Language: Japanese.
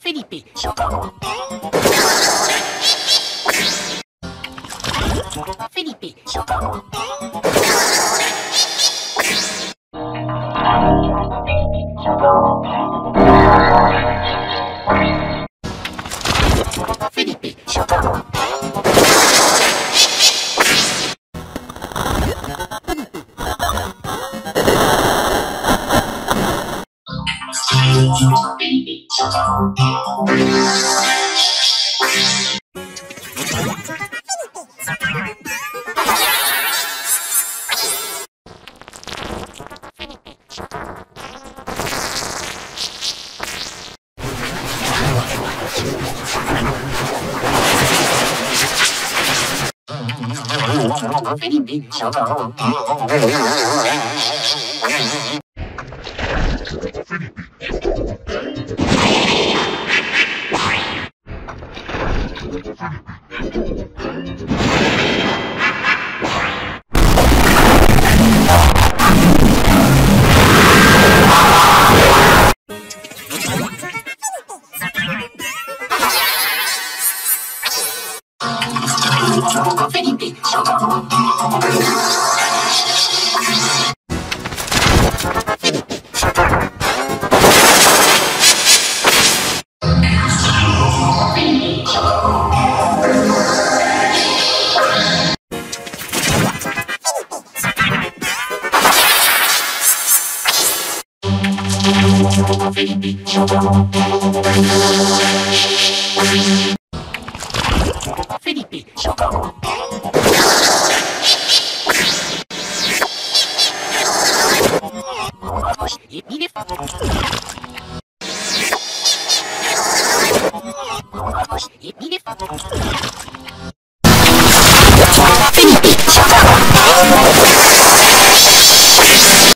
Felipe. Felipe. Felipe. Felipe. フィリピン、ショコ、ショコロ、ン、